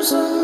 comes on.